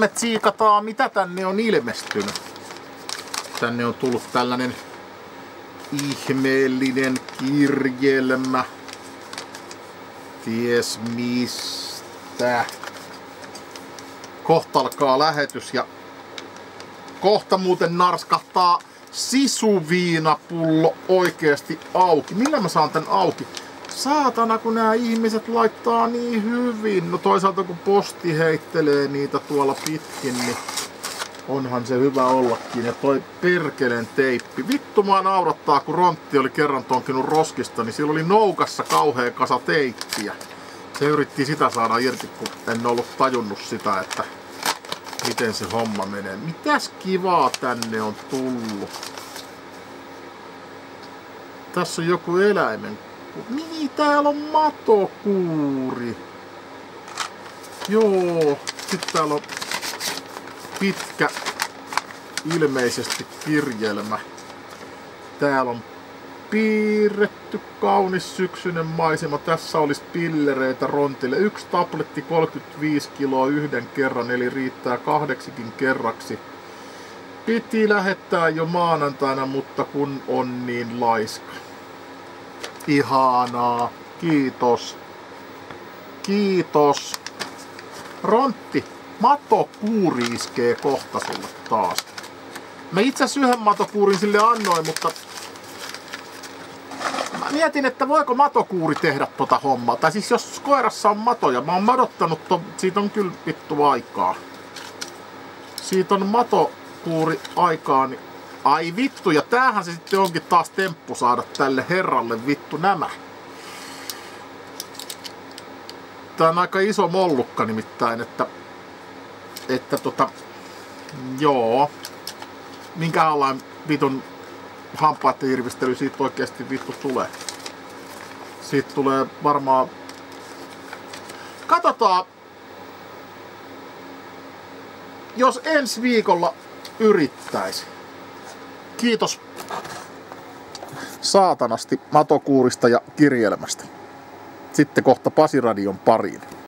ilmet siikataan, mitä tänne on ilmestynyt. Tänne on tullut tällainen ihmeellinen kirjelmä. Ties mistä. Kohta alkaa lähetys ja kohta muuten narskahtaa sisuviinapullo oikeasti auki. Millä mä saan tän auki? Saatana, kun nämä ihmiset laittaa niin hyvin. No toisaalta kun posti heittelee niitä tuolla pitkin, niin onhan se hyvä ollakin. Ja toi perkeleen teippi. Vittu mua naurattaa, kun Rontti oli kerran tonkinut roskista, niin sillä oli noukassa kauhea kasa teippiä. Se yritti sitä saada irti, kun en ollut tajunnut sitä, että miten se homma menee. Mitäs kivaa tänne on tullut? Tässä on joku eläimen. Niin, täällä on matokuuri. Joo, sitten täällä on pitkä ilmeisesti kirjelmä. Täällä on piirretty kaunis syksyinen maisema. Tässä olisi pillereitä rontille. Yksi tabletti 35 kiloa yhden kerran, eli riittää kahdeksikin kerraksi. Piti lähettää jo maanantaina, mutta kun on niin laiska. Ihanaa. Kiitos. Kiitos. Rontti, matokuuri iskee kohta sulle taas. Mä itse asiassa yhden matokuurin sille annoin, mutta mä mietin, että voiko matokuuri tehdä tota hommaa. Tai siis jos koirassa on matoja, mä oon madottanut, to, siitä on kyllä vittu aikaa. Siitä on matokuuri aikaa, niin ai vittu, ja tämähän se sitten onkin taas temppu saada tälle herralle vittu nämä. Tää on aika iso mollukka nimittäin, että, että tota, joo, minkälainen vitun hampaiden irvistely siitä oikeasti vittu tulee. Siitä tulee varmaan... Katsotaan, jos ensi viikolla yrittäisi. Kiitos saatanasti matokuurista ja kirjelmästä. Sitten kohta Pasiradion pariin.